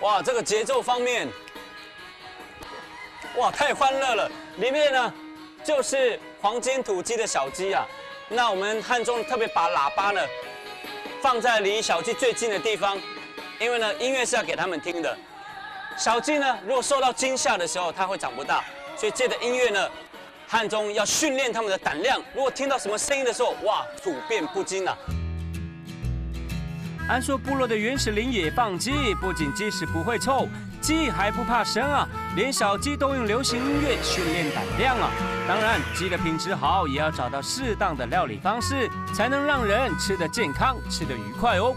哇，这个节奏方面，哇，太欢乐了。里面呢，就是黄金土鸡的小鸡啊。那我们汉中特别把喇叭呢放在离小鸡最近的地方，因为呢，音乐是要给他们听的。小鸡呢，如果受到惊吓的时候，它会长不大，所以借着音乐呢，汉中要训练他们的胆量。如果听到什么声音的时候，哇，处变不惊啊！安硕部落的原始林野放鸡，不仅鸡屎不会臭，鸡还不怕生啊！连小鸡都用流行音乐训练胆量啊！当然，鸡的品质好，也要找到适当的料理方式，才能让人吃得健康，吃得愉快哦。